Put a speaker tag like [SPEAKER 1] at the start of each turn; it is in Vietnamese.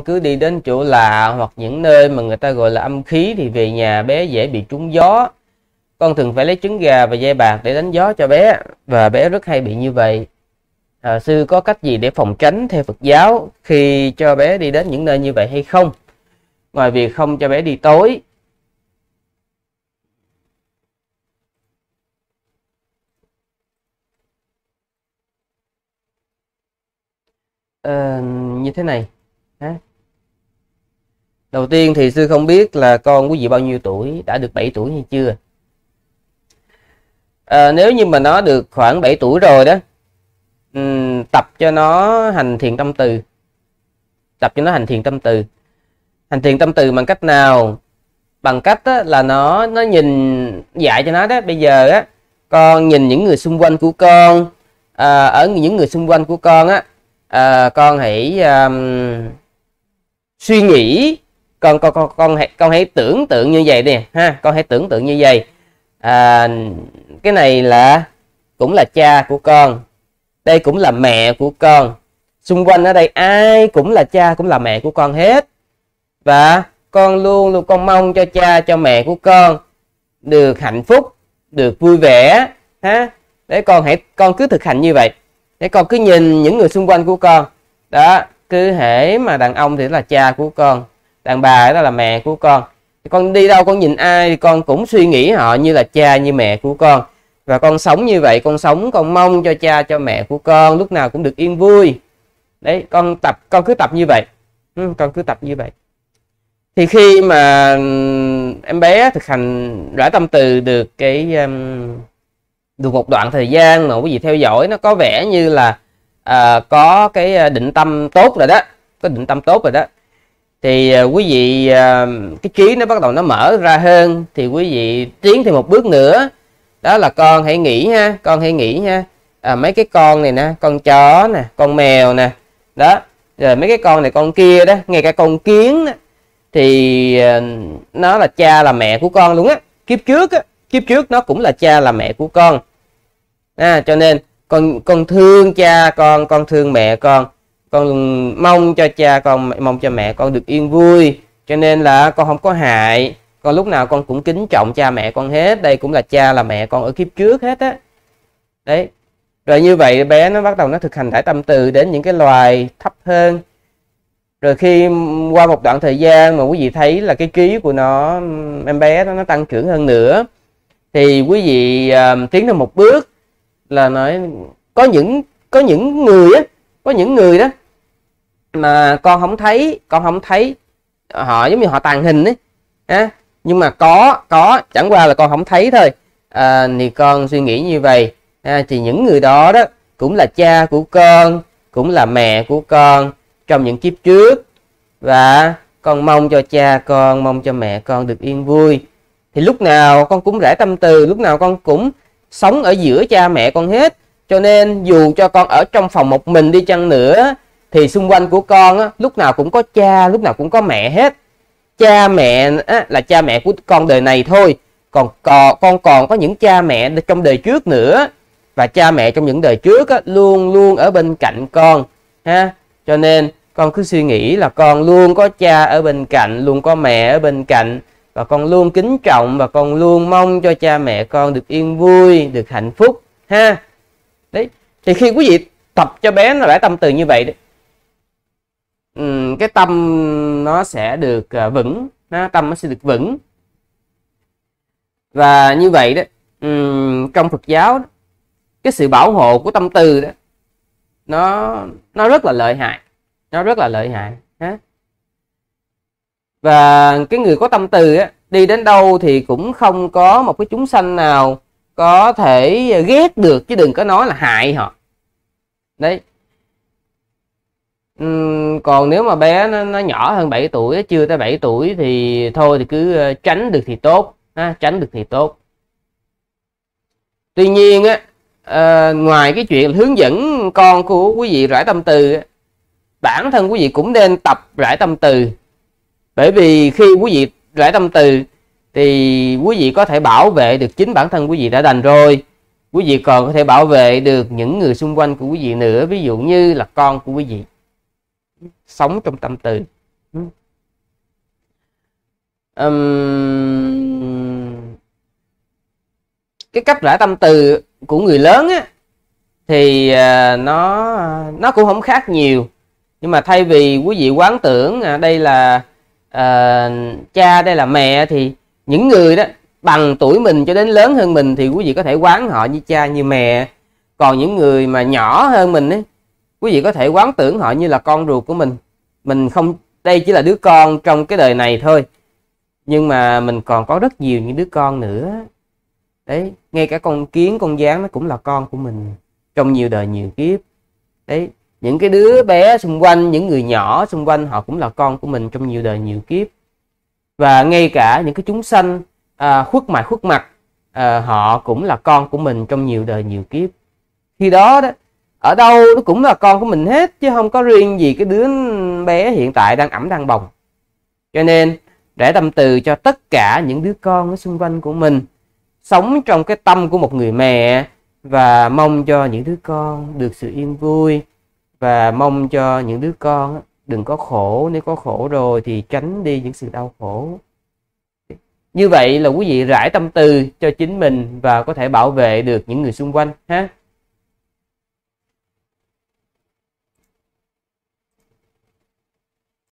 [SPEAKER 1] con cứ đi đến chỗ lạ hoặc những nơi mà người ta gọi là âm khí thì về nhà bé dễ bị trúng gió. Con thường phải lấy trứng gà và dây bạc để đánh gió cho bé và bé rất hay bị như vậy. À, sư có cách gì để phòng tránh theo Phật giáo khi cho bé đi đến những nơi như vậy hay không? Ngoài việc không cho bé đi tối. À, như thế này. Ha đầu tiên thì sư không biết là con quý vị bao nhiêu tuổi đã được 7 tuổi hay chưa? À, nếu như mà nó được khoảng 7 tuổi rồi đó um, tập cho nó hành thiền tâm từ. Tập cho nó hành thiền tâm từ. Hành thiền tâm từ bằng cách nào? Bằng cách á, là nó nó nhìn dạy cho nó đó. Bây giờ á con nhìn những người xung quanh của con à, ở những người xung quanh của con á à, con hãy um, suy nghĩ con con con con hãy con hãy tưởng tượng như vậy đi ha con hãy tưởng tượng như vậy. À, cái này là cũng là cha của con đây cũng là mẹ của con. Xung quanh ở đây ai cũng là cha cũng là mẹ của con hết. Và con luôn luôn con mong cho cha cho mẹ của con được hạnh phúc được vui vẻ ha. Để con hãy con cứ thực hành như vậy. Để con cứ nhìn những người xung quanh của con. Đó cứ hễ mà đàn ông thì là cha của con đàn bà đó là mẹ của con. Con đi đâu con nhìn ai thì con cũng suy nghĩ họ như là cha như mẹ của con. Và con sống như vậy con sống con mong cho cha cho mẹ của con lúc nào cũng được yên vui. Đấy con tập con cứ tập như vậy. Ừ, con cứ tập như vậy. Thì khi mà ừ, em bé thực hành rã tâm từ được cái um, được một đoạn thời gian mà quý vị theo dõi nó có vẻ như là uh, có cái à, định tâm tốt rồi đó. Có định tâm tốt rồi đó thì à, quý vị à, cái trí nó bắt đầu nó mở ra hơn. Thì quý vị tiến thêm một bước nữa. Đó là con hãy nghĩ ha con hãy nghĩ ha. À, mấy cái con này nè con chó nè con mèo nè. Đó rồi mấy cái con này con kia đó ngay cả con kiến đó, thì à, nó là cha là mẹ của con luôn á. Kiếp trước á kiếp trước nó cũng là cha là mẹ của con. À, cho nên con con thương cha con con thương mẹ con con mong cho cha con mong cho mẹ con được yên vui. Cho nên là con không có hại. Con lúc nào con cũng kính trọng cha mẹ con hết. Đây cũng là cha là mẹ con ở kiếp trước hết á. Đấy. Rồi như vậy bé nó bắt đầu nó thực hành đại tâm từ đến những cái loài thấp hơn. Rồi khi qua một đoạn thời gian mà quý vị thấy là cái trí của nó em bé đó nó tăng trưởng hơn nữa thì quý vị uh, tiến thêm một bước là nói có những có những người á có những người đó mà con không thấy con không thấy ờ, họ giống như họ tàn hình ấy. Á nhưng mà có có chẳng qua là con không thấy thôi. À, thì con suy nghĩ như vậy. À, thì những người đó đó cũng là cha của con cũng là mẹ của con trong những kiếp trước. Và con mong cho cha con mong cho mẹ con được yên vui. Thì lúc nào con cũng rẽ tâm từ lúc nào con cũng sống ở giữa cha mẹ con hết. Cho nên dù cho con ở trong phòng một mình đi chăng nữa thì xung quanh của con á, lúc nào cũng có cha lúc nào cũng có mẹ hết. Cha mẹ á, là cha mẹ của con đời này thôi. Còn còn con còn có những cha mẹ trong đời trước nữa. Và cha mẹ trong những đời trước á, luôn luôn ở bên cạnh con ha. Cho nên con cứ suy nghĩ là con luôn có cha ở bên cạnh luôn có mẹ ở bên cạnh. Và con luôn kính trọng và con luôn mong cho cha mẹ con được yên vui được hạnh phúc ha. Đấy thì khi quý vị tập cho bé nó đã tâm từ như vậy đấy Ừ, cái tâm nó sẽ được à, vững. Nó tâm nó sẽ được vững. Và như vậy đó ừ, trong Phật giáo đó, cái sự bảo hộ của tâm từ đó nó nó rất là lợi hại. Nó rất là lợi hại ha. Và cái người có tâm từ á đi đến đâu thì cũng không có một cái chúng sanh nào có thể ghét được chứ đừng có nói là hại họ. Đấy còn nếu mà bé nó, nó nhỏ hơn 7 tuổi chưa tới 7 tuổi thì thôi thì cứ ờ, tránh được thì tốt ha, tránh được thì tốt. Tuy nhiên á à, ngoài cái chuyện hướng dẫn con của quý vị rải tâm từ bản thân quý vị cũng nên tập rải tâm từ. Bởi vì khi quý vị rải tâm từ thì quý vị có thể bảo vệ được chính bản thân quý vị đã đành rồi. Quý vị còn có thể bảo vệ được những người xung quanh của quý vị nữa ví dụ như là con của quý vị sống trong tâm từ. Um, cái cách rã tâm từ của người lớn á thì uh, nó nó cũng không khác nhiều. Nhưng mà thay vì quý vị quán tưởng à, đây là uh, cha đây là mẹ thì những người đó bằng tuổi mình cho đến lớn hơn mình thì quý vị có thể quán họ như cha như mẹ. Còn những người mà nhỏ hơn mình ấy quý vị có thể quán tưởng họ như là con ruột của mình. Mình không đây chỉ là đứa con trong cái đời này thôi. Nhưng mà mình còn có rất nhiều những đứa con nữa. Đấy ngay cả con kiến con gián nó cũng là con của mình trong nhiều đời nhiều kiếp. Đấy những cái đứa bé xung quanh những người nhỏ xung quanh họ cũng là con của mình trong nhiều đời nhiều kiếp. Và ngay cả những cái chúng sanh à, khuất mặt khuất mặt à, họ cũng là con của mình trong nhiều đời nhiều kiếp. Khi đó đó ở đâu nó cũng là con của mình hết, chứ không có riêng gì cái đứa bé hiện tại đang ẩm đang bồng. Cho nên để tâm từ cho tất cả những đứa con ở xung quanh của mình sống trong cái tâm của một người mẹ và mong cho những đứa con được sự yên vui và mong cho những đứa con đừng có khổ, nếu có khổ rồi thì tránh đi những sự đau khổ. Như vậy là quý vị rải tâm từ cho chính mình và có thể bảo vệ được những người xung quanh ha.